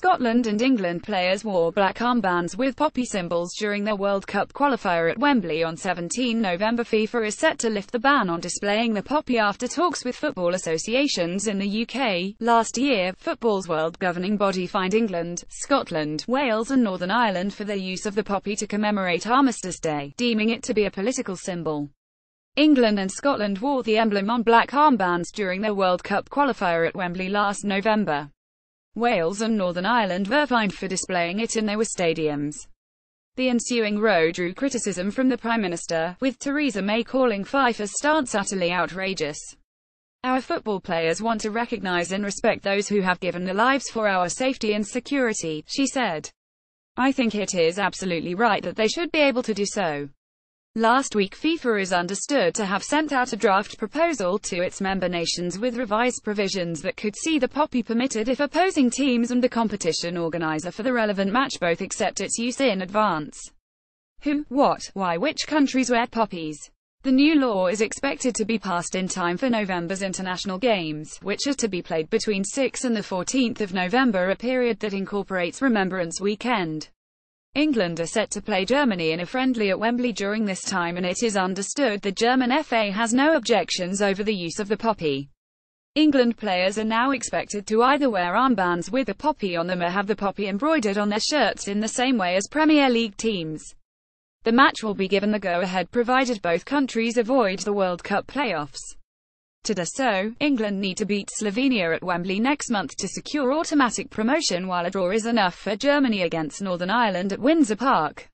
Scotland and England players wore black armbands with poppy symbols during their World Cup qualifier at Wembley on 17 November. FIFA is set to lift the ban on displaying the poppy after talks with football associations in the UK. Last year, football's world governing body fined England, Scotland, Wales and Northern Ireland for their use of the poppy to commemorate Armistice Day, deeming it to be a political symbol. England and Scotland wore the emblem on black armbands during their World Cup qualifier at Wembley last November. Wales and Northern Ireland were fined for displaying it in their stadiums. The ensuing row drew criticism from the Prime Minister, with Theresa May calling FIFA's stance utterly outrageous. Our football players want to recognise and respect those who have given their lives for our safety and security, she said. I think it is absolutely right that they should be able to do so. Last week FIFA is understood to have sent out a draft proposal to its member nations with revised provisions that could see the poppy permitted if opposing teams and the competition organizer for the relevant match both accept its use in advance. Who, what, why which countries wear poppies? The new law is expected to be passed in time for November's international games, which are to be played between 6 and the 14th of November a period that incorporates Remembrance Weekend. England are set to play Germany in a friendly at Wembley during this time and it is understood the German FA has no objections over the use of the poppy. England players are now expected to either wear armbands with a poppy on them or have the poppy embroidered on their shirts in the same way as Premier League teams. The match will be given the go-ahead provided both countries avoid the World Cup playoffs. To do so, England need to beat Slovenia at Wembley next month to secure automatic promotion while a draw is enough for Germany against Northern Ireland at Windsor Park.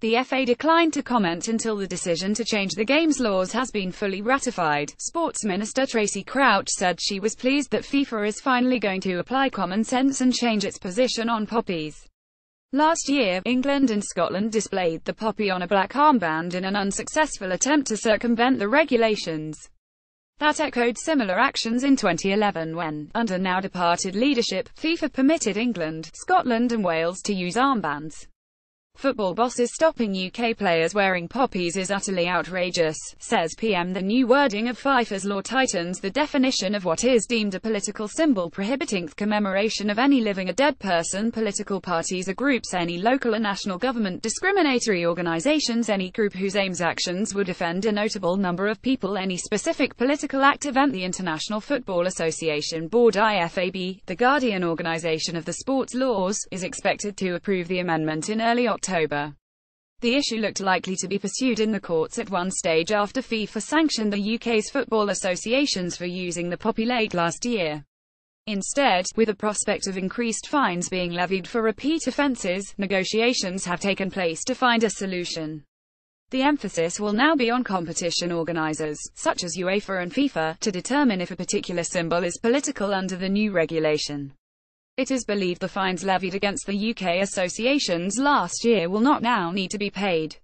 The FA declined to comment until the decision to change the game's laws has been fully ratified. Sports Minister Tracy Crouch said she was pleased that FIFA is finally going to apply common sense and change its position on poppies. Last year, England and Scotland displayed the poppy on a black armband in an unsuccessful attempt to circumvent the regulations. That echoed similar actions in 2011 when, under now departed leadership, FIFA permitted England, Scotland and Wales to use armbands. Football bosses stopping UK players wearing poppies is utterly outrageous, says PM. The new wording of FIFA's law tightens the definition of what is deemed a political symbol prohibiting the commemoration of any living or dead person, political parties or groups, any local or national government, discriminatory organizations, any group whose aims actions would offend a notable number of people, any specific political act event. The International Football Association Board IFAB, the guardian organization of the sports laws, is expected to approve the amendment in early October. October. The issue looked likely to be pursued in the courts at one stage after FIFA sanctioned the UK's football associations for using the poppy late last year. Instead, with the prospect of increased fines being levied for repeat offences, negotiations have taken place to find a solution. The emphasis will now be on competition organisers, such as UEFA and FIFA, to determine if a particular symbol is political under the new regulation. It is believed the fines levied against the UK associations last year will not now need to be paid.